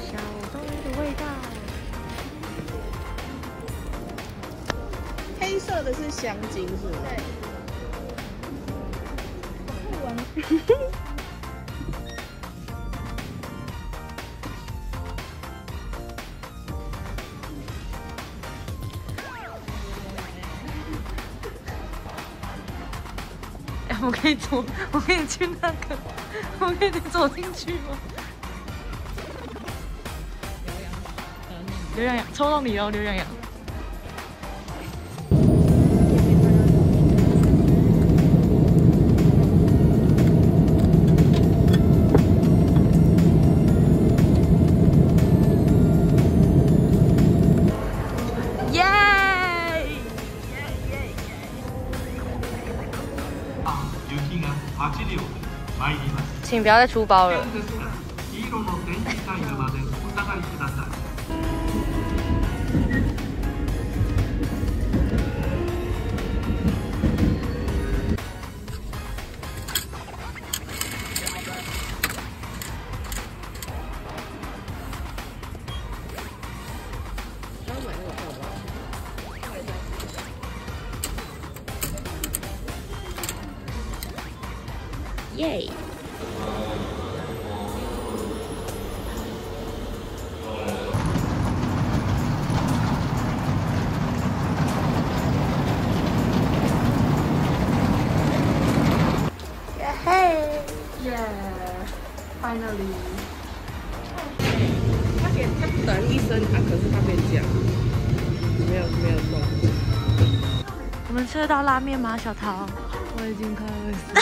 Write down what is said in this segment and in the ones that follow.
小东的味道。黑色的是香精，是吗？哎，我可以走，我可以去那个，我可以走进去吗？刘洋洋，抽到你哦，刘洋洋。耶！雪が8両参ります。请不要再出包了。 耶！耶嘿！耶，finally。他给他等一声啊，可是他被讲，没有没有动。我们吃得到拉面吗，小桃？我已经快饿死了。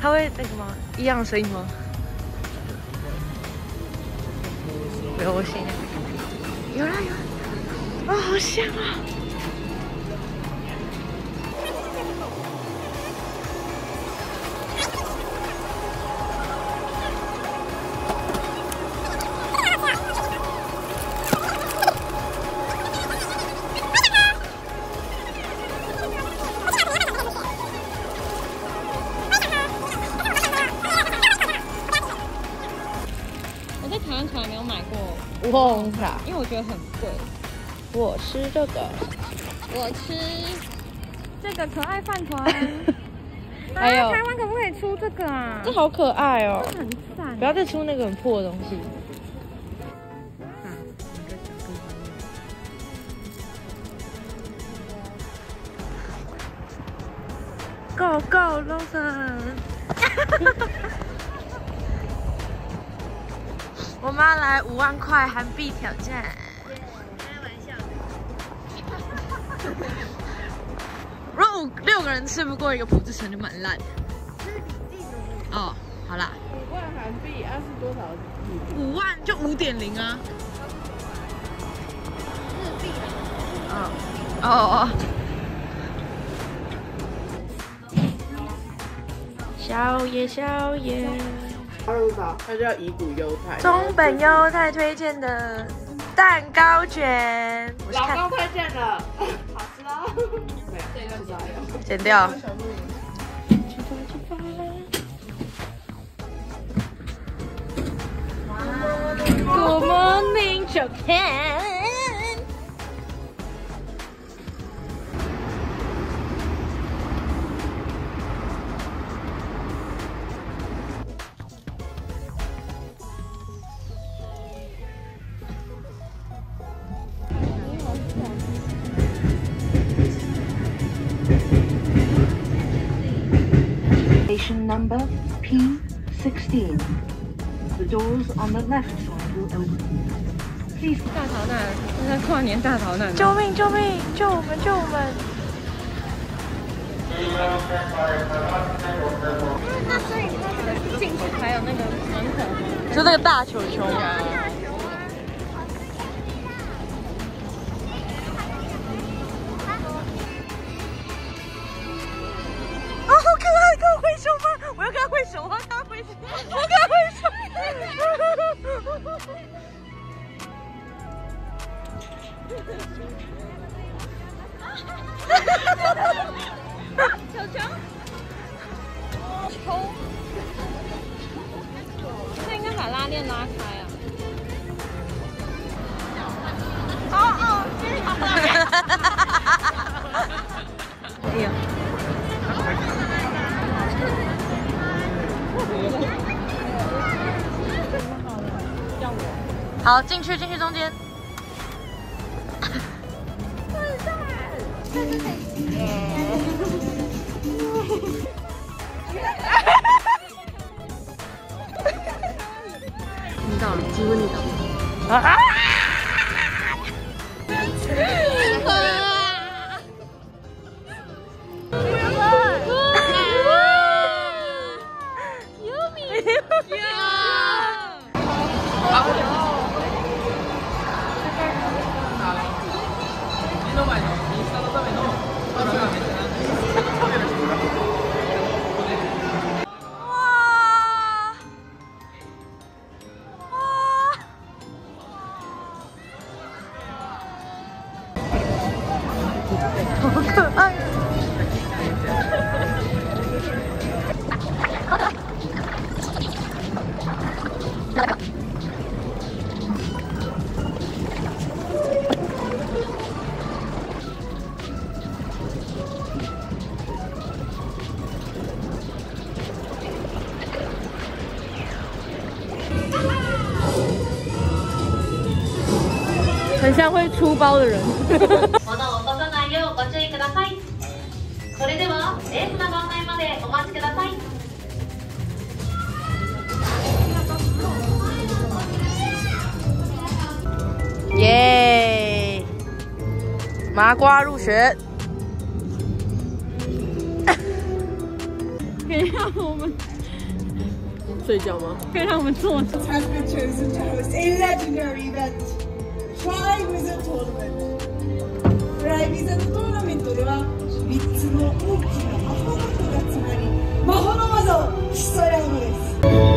它会那个吗？一样的声音吗？没有，我信。有啦有啦，啊、好香啊！台湾从来没有买过，乌龙茶，因为我觉得很贵。我吃这个。我吃这个可爱饭团。还有啊台湾可不可以出这个啊？这好可爱哦！很赞不。要再出那个很破的东西。Go Go Lawson！我们要来五万块韩币挑战。开玩笑。如果六个人吃不过一个朴志成，就蛮烂的。哦，好啦，五万韩币啊是多少日币？五万就五点零啊。日币哦哦哦。宵夜宵夜，它叫乙骨优太。中本优太推荐的蛋糕卷，我是看老公推荐的，好吃哦。没有，这个不知道有。剪掉。Good morning, Japan. 大逃难。救命！救命！救我们！救我们！那所以它进去还有那个门口？就那个大球球。啊，好，进去，进去中间。你到了，几乎你到了。啊！お待ちください耶！麻瓜入学。可以让我们，睡觉吗？可以让我们坐着。 ライブズトーナメントライブズトーナメントでは3つの大きな魔法のが詰まり魔法の技を競い合うのです。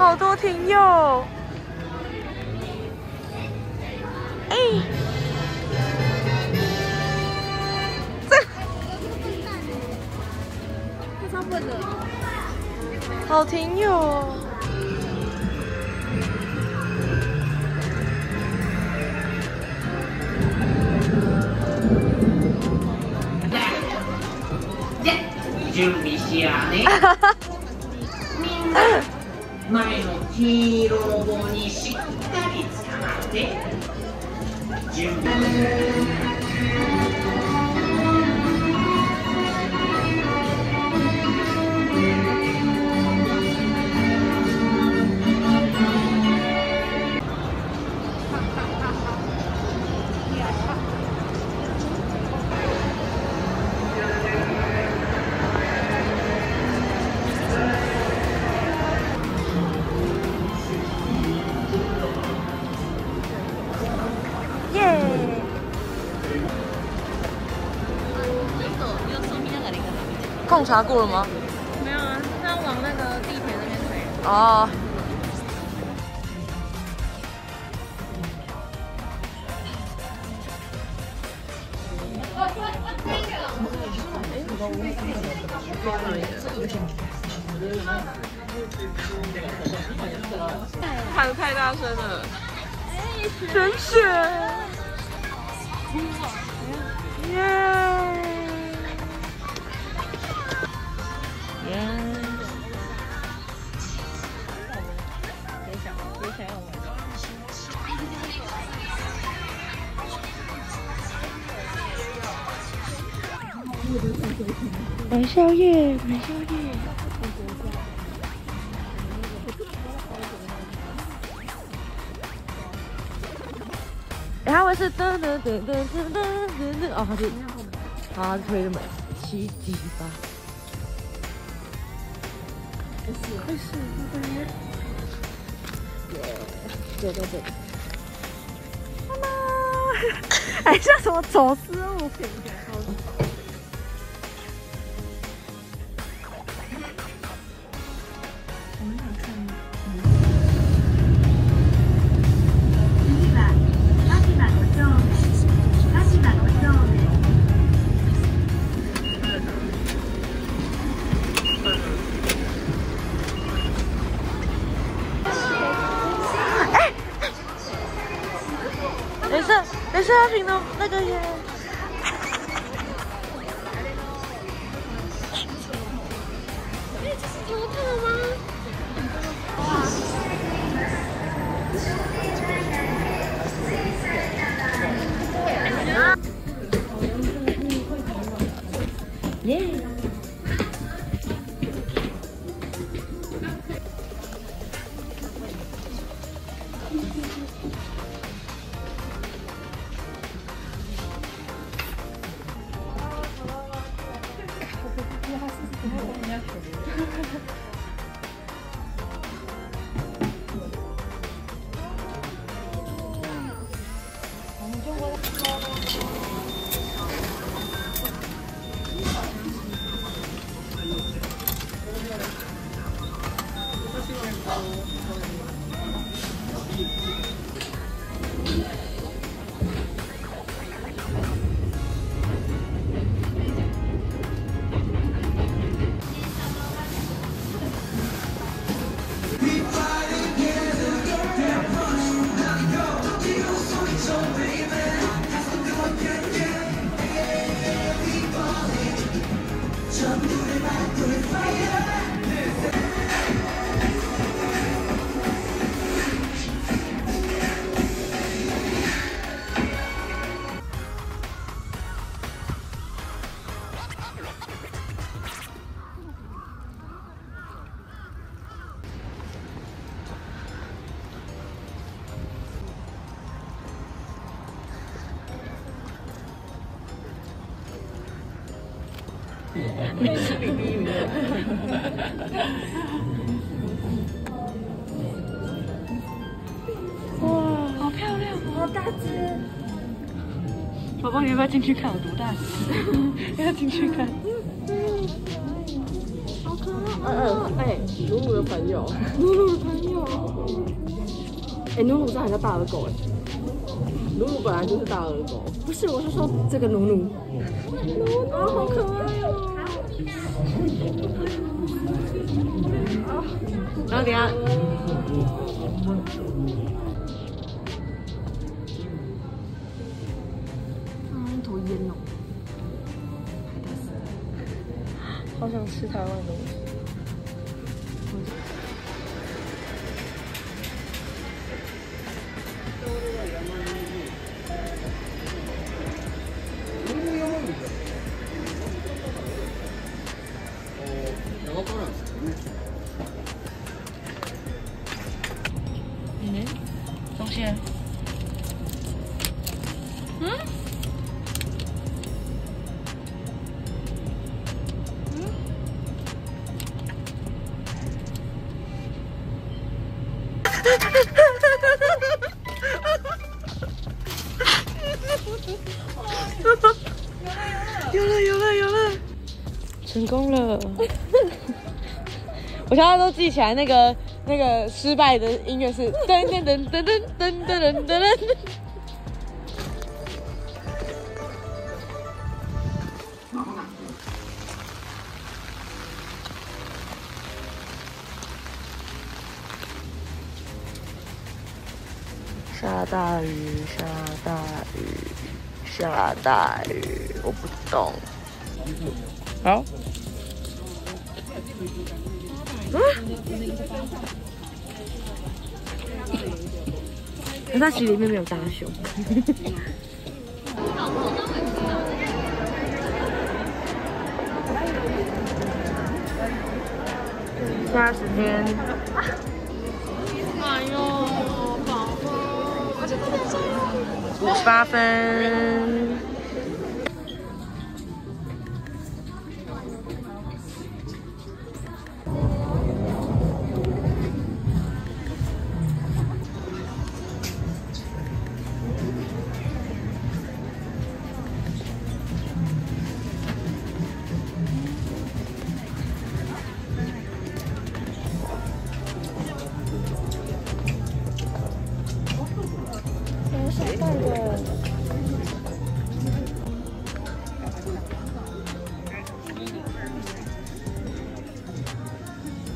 好多停友。哎，这好停友哦。準して。準備查过了吗？没有啊，他往那个地铁那边推。哦。喊的太大声了。真是。耶！文少月，文少月。然后我是噔噔噔噔噔噔噔噔，哦，好。听，好。的门，七七八。哎，这什么走私物品？Yay! 哇，好漂亮、哦，好大只！宝宝，你要不要进去看？我多大只？要进去看。嗯嗯嗯，哎、欸，露露的朋友，露露的朋友，哎、欸，露露是很像大耳狗哎、欸，露露本来就是大耳狗，不是，我是说这个露露，露露、哦、好可爱哦。然后等下。好想吃台湾东西。中线。嗯？有了有了有了！成功了！我现在都记起来那个那个失败的音乐是噔噔噔噔噔噔噔噔噔。下大雨，下大雨，下大雨，我不懂。好。啊！可它其实里面没有大熊。现在时间。哎呦，宝宝，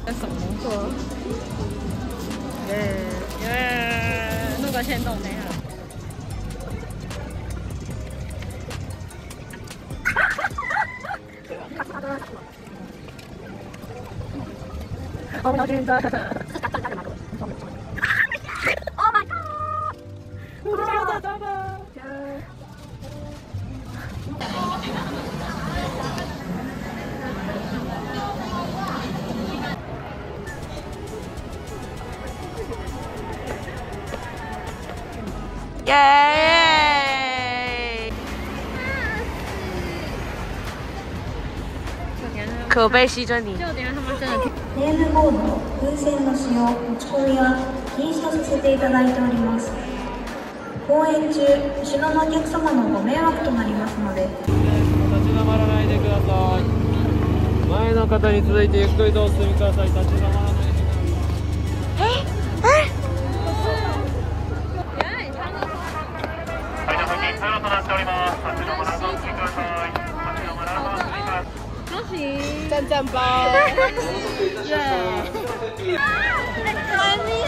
跟什么东西？耶耶，那个线洞没了。好，我们要。着你。就等一下他们真的ネームボー。ド、風船の使用、持ち込みは禁止とさせていただいております。公演中、後ろのお客様のご迷惑となりますので、立ち止まらないでください。前の方に続いてゆっくりとお進みください。立ち止まらない赞赞包จานเ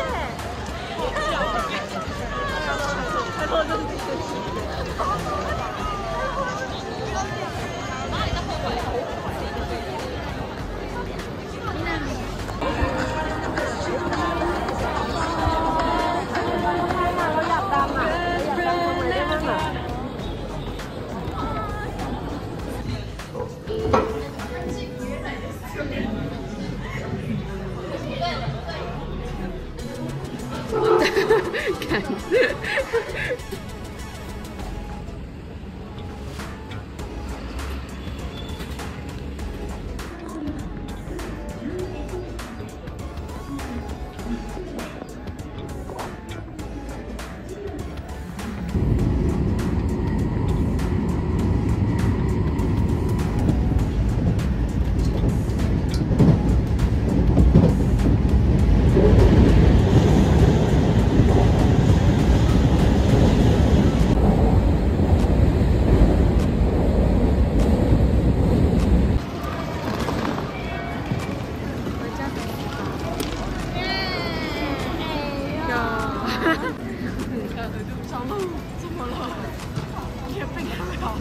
怎么这么了？也被看到了。